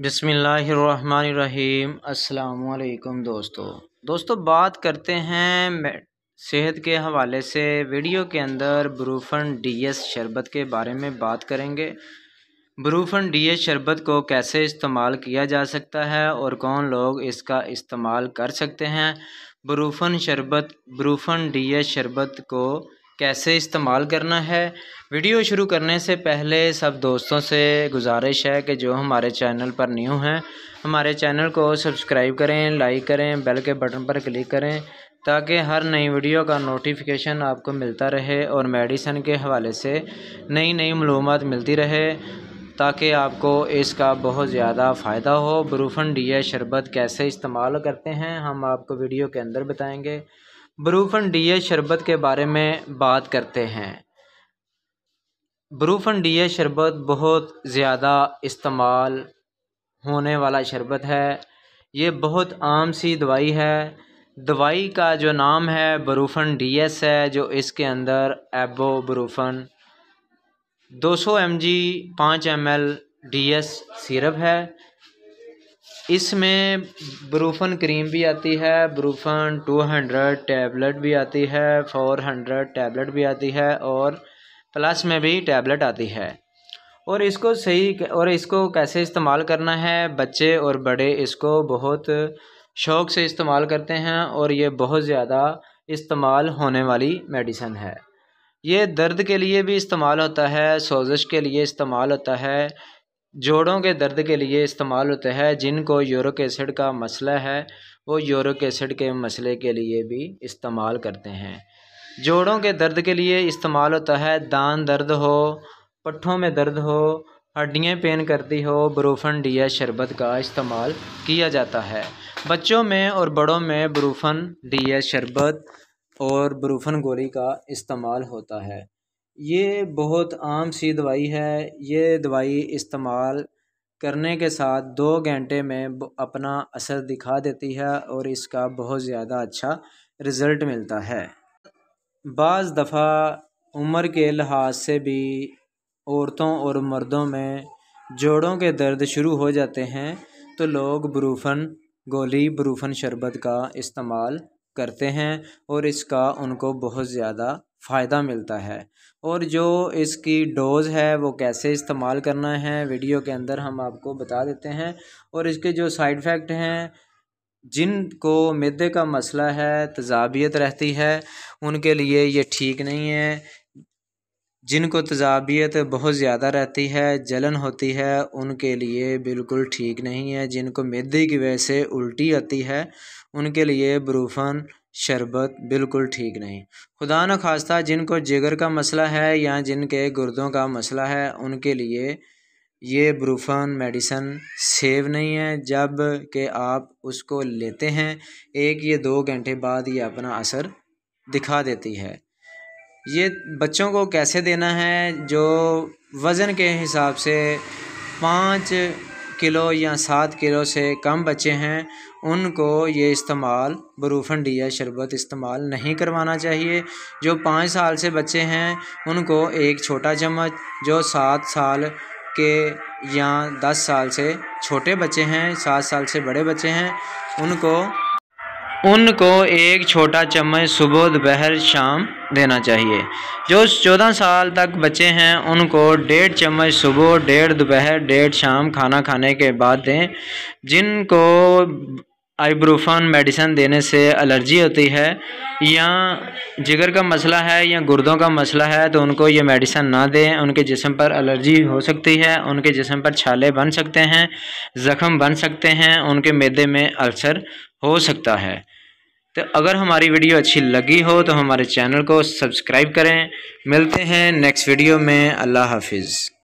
बिसमीम् अल्लाम दोस्तों। दोस्तों, बात करते हैं सेहत के हवाले से वीडियो के अंदर ब्रूफन डीएस शरबत के बारे में बात करेंगे। ब्रूफन डीएस शरबत को कैसे इस्तेमाल किया जा सकता है और कौन लोग इसका इस्तेमाल कर सकते हैं। ब्रूफन शरबत ब्रूफन डीएस शरबत को कैसे इस्तेमाल करना है। वीडियो शुरू करने से पहले सब दोस्तों से गुजारिश है कि जो हमारे चैनल पर न्यू हैं, हमारे चैनल को सब्सक्राइब करें, लाइक करें, बेल के बटन पर क्लिक करें, ताकि हर नई वीडियो का नोटिफिकेशन आपको मिलता रहे और मेडिसन के हवाले से नई नई मालूम मिलती रहे, ताकि आपको इसका बहुत ज़्यादा फ़ायदा हो। ब्रूफन डी शरबत कैसे इस्तेमाल करते हैं, हम आपको वीडियो के अंदर बताएँगे। ब्रूफन डी शरबत के बारे में बात करते हैं। ब्रूफन डी शरबत बहुत ज़्यादा इस्तेमाल होने वाला शरबत है। ये बहुत आम सी दवाई है। दवाई का जो नाम है ब्रूफन डी एस है, जो इसके अंदर एबो ब्रूफन 200 सौ एम जी, पाँच M L D S syrup है। इसमें ब्रूफन क्रीम भी आती है, ब्रूफन टू हंड्रेड, टैबलेट भी आती है, फोर हंड्रेड, टैबलेट भी आती है और प्लस में भी टैबलेट आती है। और इसको सही और इसको कैसे इस्तेमाल करना है, बच्चे और बड़े इसको बहुत शौक़ से इस्तेमाल करते हैं और ये बहुत ज़्यादा इस्तेमाल होने वाली मेडिसन है। ये दर्द के लिए भी इस्तेमाल होता है, सोजिश के लिए इस्तेमाल होता है जोड़ों के दर्द के लिए इस्तेमाल होता है, जिनको यूरिक एसिड का मसला है, वो यूरिक एसिड के मसले के लिए भी इस्तेमाल करते हैं। जोड़ों के दर्द के लिए इस्तेमाल होता है, दान दर्द हो, पट्ठों में दर्द हो, हड्डियाँ पेन करती हो, ब्रूफन डिया शरबत का इस्तेमाल किया जाता है। बच्चों में और बड़ों में ब्रूफन डिया शरबत और ब्रूफन गोली का इस्तेमाल होता है। ये बहुत आम सी दवाई है। ये दवाई इस्तेमाल करने के साथ दो घंटे में अपना असर दिखा देती है और इसका बहुत ज़्यादा अच्छा रिज़ल्ट मिलता है। बाज़ दफ़ा उम्र के लिहाज से भी औरतों और मर्दों में जोड़ों के दर्द शुरू हो जाते हैं तो लोग ब्रूफन, गोली ब्रूफन शरबत का इस्तेमाल करते हैं और इसका उनको बहुत ज़्यादा फ़ायदा मिलता है। और जो इसकी डोज़ है, वो कैसे इस्तेमाल करना है, वीडियो के अंदर हम आपको बता देते हैं। और इसके जो साइड इफ़ेक्ट हैं, जिनको मैदे का मसला है, तजाबियत रहती है, उनके लिए ये ठीक नहीं है। जिनको तजाबियत बहुत ज़्यादा रहती है, जलन होती है, उनके लिए बिल्कुल ठीक नहीं है। जिनको मैदे की वजह से उल्टी आती है, उनके लिए ब्रूफन, शरबत बिल्कुल ठीक नहीं। खुदा न खास्ता जिनको जिगर का मसला है या जिनके गुर्दों का मसला है, उनके लिए ये ब्रूफन मेडिसन सेव नहीं है। जब कि आप उसको लेते हैं, एक या दो घंटे बाद ये अपना असर दिखा देती है। ये बच्चों को कैसे देना है जो वज़न के हिसाब से पाँच किलो या सात किलो से कम बच्चे हैं, उनको ये इस्तेमाल, बरूफन या शरबत इस्तेमाल नहीं करवाना चाहिए। जो पाँच साल से बच्चे हैं, उनको एक छोटा चम्मच, जो सात साल के या दस साल से छोटे बच्चे हैं, सात साल से बड़े बच्चे हैं, उनको उनको एक छोटा चम्मच सुबह दोपहर शाम देना चाहिए। जो चौदह साल तक बच्चे हैं, उनको डेढ़ चम्मच सुबह, डेढ़ दोपहर, डेढ़ शाम खाना खाने के बाद दें। जिनको आईब्रूफन मेडिसन देने से एलर्जी होती है या जिगर का मसला है या गुर्दों का मसला है तो उनको ये मेडिसन ना दें। उनके जिसम पर एलर्जी हो सकती है, उनके जिसम पर छाले बन सकते हैं, ज़ख़म बन सकते हैं, उनके मैदे में अल्सर हो सकता है। तो अगर हमारी वीडियो अच्छी लगी हो तो हमारे चैनल को सब्सक्राइब करें। मिलते हैं नेक्स्ट वीडियो में। अल्लाह हाफिज़।